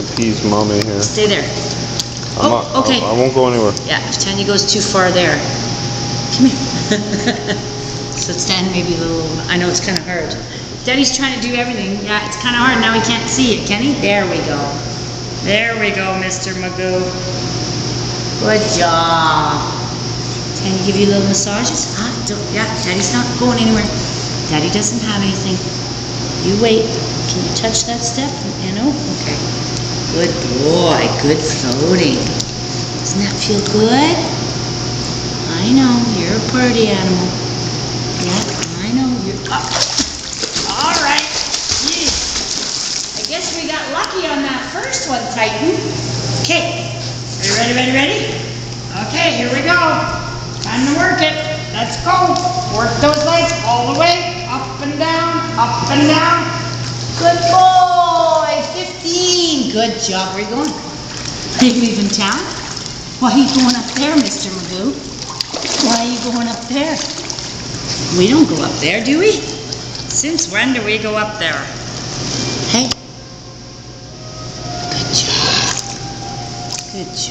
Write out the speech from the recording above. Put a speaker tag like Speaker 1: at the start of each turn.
Speaker 1: appease mommy here.
Speaker 2: Stay there.
Speaker 1: I'm
Speaker 2: Oh,
Speaker 1: not-
Speaker 2: okay.
Speaker 1: I won't go anywhere.
Speaker 2: Yeah, if Tanya goes too far there. Come here. So stand maybe a little, I know it's kind of hard. Daddy's trying to do everything. Yeah, it's kind of hard. Now he can't see it, can he? There we go. There we go, Mr. Magoo. Good job. Can you give you little massages? Ah, don't, yeah, Daddy's not going anywhere. Daddy doesn't have anything. You wait. Can you touch that step? You know? Okay. Good boy. Good floating. Doesn't that feel good? I know, you're a party animal. Yeah, I know, you're up. All right. Gee. I guess we got lucky on that first one, Titan. Okay. Are you ready, ready, ready? Okay, here we go. Time to work it. Let's go. Work those legs all the way. Up and down, up and down. Good boy. 15. Good job. Where are you going? Are you leaving town? Why are you going up there, Mr. Magoo? Why are you going up there? We don't go up there, do we? Since when do we go up there? Hey. Good job. Good job.